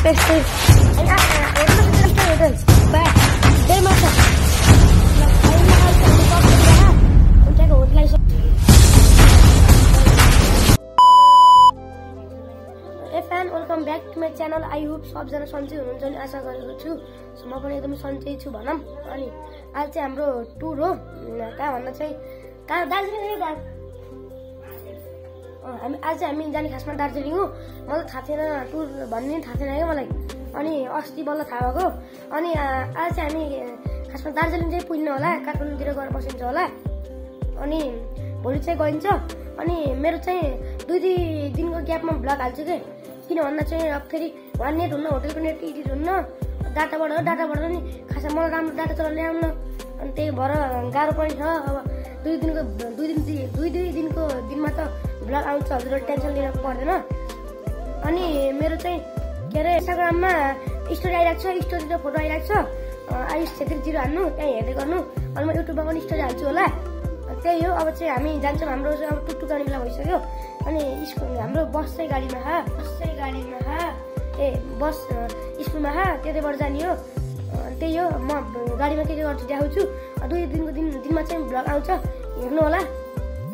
A fan welcome back to my channel I hope सबजना सन्चै हुनुहुन्छ नि आशा गरेको छु। म पनि एकदमै सन्चै छु भनौँ। अनि आज चाहिँ हाम्रो टुर हो। कहाँ भन्दा चाहिँ? कहाँ? दार्जिलिङ हामी आज हामी जाने खासमा दार्जिलिङ हो। मलाई थाहा थिएन टुर भन्ने पनि थाहा थिएन क्या मलाई। अनि अस्ति बल्ल थाहा भएको। अनि आज चाहिँ हामी खासमा दार्जिलिङ चाहिँ पुग्ने होला काठमाडौँतिर गएर बसिन्छ होला। अनि भोलि चाहिँ गइन्छ। अनि मेरो चाहिँ दुई दुई दिनको ग्यापमा भ्लग हाल्छु कि। किन भन्दा चाहिँ अब फेरि वान नेट हुन्न होटेलको नेट एडिट हुन्न डाटाबाट हो डाटाबाट नि खासमा मलाई राम्रो डाटा चलाउनु आउन अनि त्यही भएर गाह्रो पनि छ। अब दुई दिनको दुई दिन दुई दुई दिनको दिनमा त भ्लग आउँछ हजुर टेन्सन लिन पर्दैन। अनि मेरो चाहिँ के अरे इन्स्टाग्राममा स्टोरी आइरहेको छ स्टोरी र फोटो आइरहेको छ। आयुष छेत्री जिरो हान्नु त्यहाँ हेर्दै गर्नु। अनि म युट्युबमा पनि स्टोरी हाल्छु होला। त्यही हो अब चाहिँ हामी जान्छौँ हाम्रो अब टुकटुक गाडी बेला भइसक्यो। अनि स्कुल हाम्रो बस चाहिँ गाडीमा खा बस चाहिँ गाडीमा खा ए बस स्कुलमा खा त्यतैबाट जाने हो। त्यही हो म गाडीमा के के गर्छु देखाउँछु। दुई दिनको दिन दिनमा चाहिँ भ्लग आउँछ हेर्नु होला।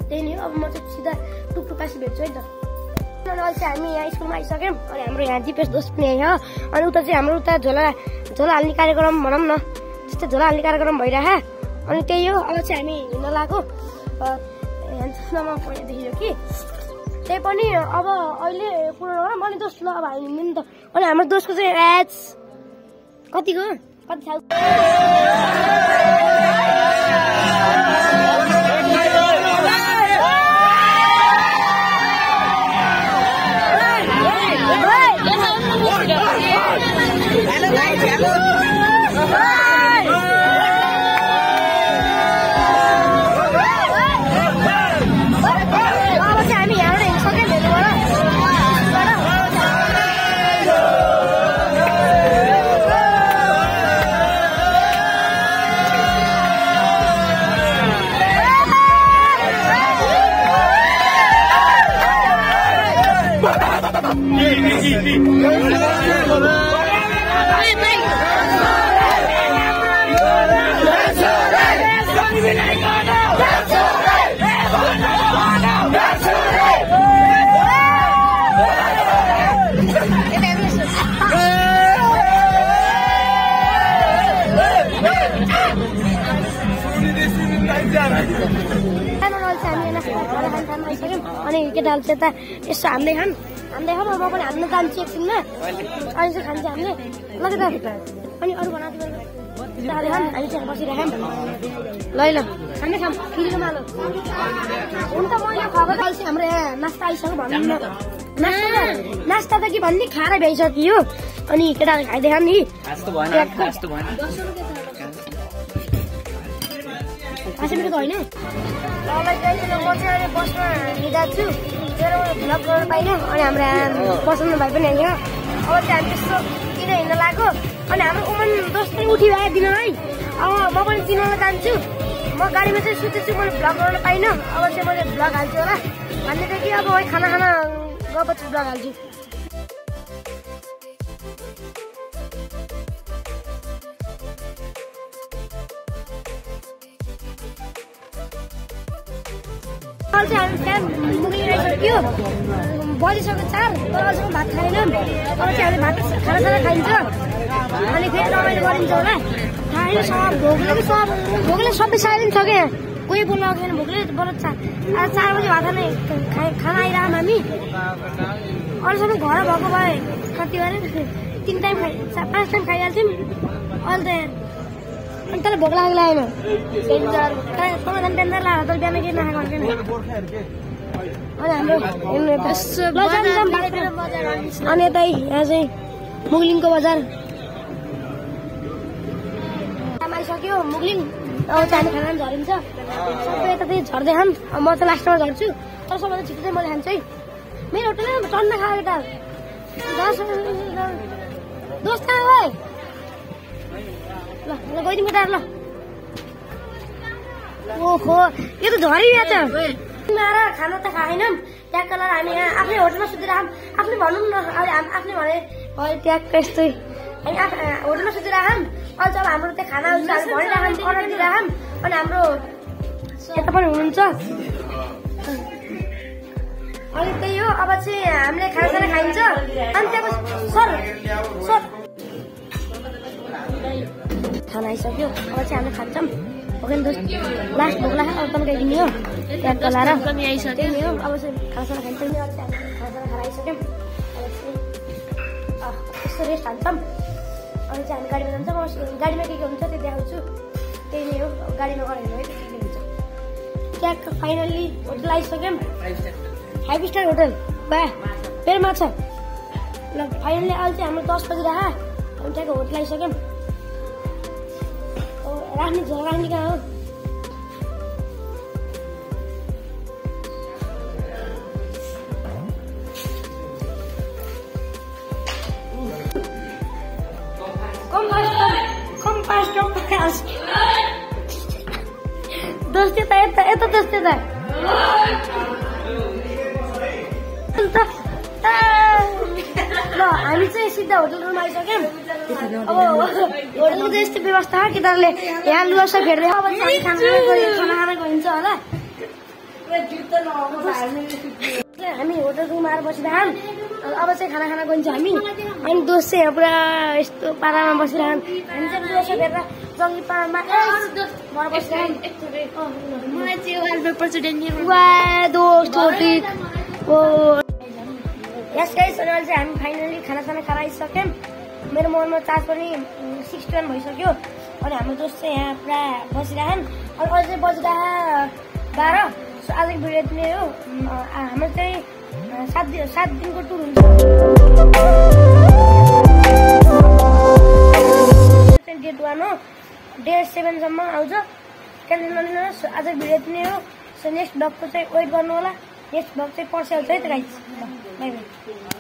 त्यही नै हो अब म चाहिँ सिधा टुकटुक काशी भेट्छु है त। अहिले चाहिँ हामी यहाँ स्कुलमा आइसक्यौँ। अनि हाम्रो यहाँ जिपिएस दोस्त पनि आयो अनि उता चाहिँ हाम्रो उता झोला झोला हाल्ने कार्यक्रम भनौँ न। त्यस्तै झोला हाल्ने कार्यक्रम भइरह अनि त्यही हो अब चाहिँ हामी हिँड्न लागेको हेन्समा देखियो कि। त्यही पनि अब अहिले नगर मैले दोस्त ल अब हामी हिँड्नु नि त। अनि हाम्रो दोस्तको चाहिँ एज कतिको कति थाहा त्यहाँबाट चाहिँ हामी नास्ता खाना खान खान अनि केटाहरू चाहिँ यता यसो हान्दै खान् हान्दै खाऊँ म पनि हान्न जान्छु एकछिनमा अनि चाहिँ खान्छ हामीले। ल केटा अनि अरू बनाएको खाने खान् हामी चाहिँ बसिरहेँ ल है ल। खाने खाम खिरीको मालो। हुन त मैले खबर हाम्रो यहाँ नास्ता आइसक्यो भन्नु। नास्ता त नास्ता त के भन्ने? खाएर भइसकियो अनि केटाहरू खाइदिए खान् नि? मेरो त होइन। ल म चाहिँ बसमा हिँड्दा छु। मेरो भ्लग गर्नु पाइनँ अनि हाम्रो बसाउनु भाइ पनि आइयो अब चाहिँ हामी त्यस्तो किन हिँड्न लाग्यो अनि हाम्रो उमन दोस्त पनि उठि भयो दिन है। अब म पनि चिनाउन जान्छु। म गाडीमा चाहिँ सुतेछु मैले भ्लग गर्नु पाइनँ। अब चाहिँ मैले भ्लग हाल्छु होला। भन्ने थियो कि अब खाना खाना गएपछि भ्लग हाल्छु। अहिले चाहिँ हामी त्यहाँ मुगली आइसक्यो बजिसक्यो चार तर अहिलेसम्म भात खाएन अब चाहिँ हामी भात खाना खाना खाइन्छ। अनि फेरि रमाइलो गरिन्छ होला। छैन सब भोगले पनि सब भोगले सबै साइलेन्ट छ क्या कोही बोल्नु आएको छैन भोगले बरु चा आज चार बजी भात खाने खाइ खाना आइरहेको हामी। अहिलेसम्म घर भएको भए कति गरे तिन टाइम खाइ पाँच टाइम खाइहाल्थ्यौँ। अहिले त अनि तँलाई भोक लागेको लागेन। अनि यता। यहाँ चाहिँ मुगलिङको बजार। काम आइसक्यो मुगलिङ। अब खाना पनि झरिन्छ। सबै यता चाहिँ झर्दै अब म चाहिँ लास्टमा झर्छु। तर सबभन्दा छिटो चाहिँ मैले खान्छु है। मेरो होटलमा टन्न खाएको दस दोस्त ल ल गइदिउँ केटाहरू ल। ओहो यो त झरिया त। आएर खाना त खाएनौँ। त्यहाँको लागि हामी यहाँ आफ्नै होटलमा सुतेर आफ्नै भनौँ न आफ्नै भने ट्याक्क यस्तै। हामी आफ- होटलमा सुतिरहेछौँ अहिले चाहिँ अब हाम्रो त्यो खाना हुन्छ हामी भनिरहेछौँ अर्डर दिइरहेछौँ अनि हाम्रो यता पनि हुनुहुन्छ। अनि त्यही हो अब चाहिँ हामीले खानासाना खाइन्छ। अनि त्यहाँपछि सर सर। खाना आइसक्यो अब चाहिँ हामीले खान्छौँ। ओके दोस्त। लास्ट भोक लाग्यो अब तपाईँ गइदिने हो। त्यहाँ चलाएर त्यही नै हो। अब चाहिँ खानासाना खान्छौँ। नि, अब खानासाना खाएर आइसक्यौँ अब चाहिँ अँ, यसो रेस्ट हान्छौँ। अनि चाहिँ हामी गाडीमा जान्छौँ। गाडीमा के के हुन्छ त्यो देखाउँछु। त्यही नै हो। अब गाडीमा गऱ्यो भने हुन्छ। ट्याक्क finally hotel आइसक्यौँ। Five star hotel. बा फेरि माछा। ल फाइनली अहिले चाहिँ हाम्रो दस बजी राख अनि त्यहाँको होटल आइसक्यौँ। अब राख्ने झोला राख्ने कहाँ हो come fast come fast come fast दोस्ती त यता यता दोस्ती त अन्त आ, ल हामी चाहिँ सिधा होटल रुम आइसक्यौँ अब होटलको चाहिँ यस्तो व्यवस्था केटाहरूले यहाँ लुगा सब हेर्दै अब खाना खाना गइन्छ होला हामी होटल रुम आएर बसिरहन् अब चाहिँ खाना खाना गइन्छ हामी अनि दोस्त चाहिँ पुरा यस्तो पारामा बसिरहन् हामी चाहिँ लुगा सब हेरेर जङ्गी पारामा बसिरहन् मलाई चाहिँ दोस्त होटिक ओ यस गाइस अनि अहिले चाहिँ हामी फाइनली खानासाना खाएर आइसक्यौँ मेरो मोबाइलमा चार्ज पनि सिक्स वान भइसक्यो। अनि हाम्रो दोस्त चाहिँ यहाँ पुरा बसिरहन्। अनि अहिले चाहिँ बजिरह बाह्र। सो आजको भिडियो यति हो। हाम्रो चाहिँ सात दिन सात दिनको टुर हुन्छ। डेट वान हो। डेट सेभेनसम्म आउँछ। सो आजको भिडियो यति हो। सो नेक्स्ट ब्लगको चाहिँ वेट गर्नु होला। नेक्स्ट ब्लग चाहिँ पर्सि आउँछ है त गाइज बाई बाई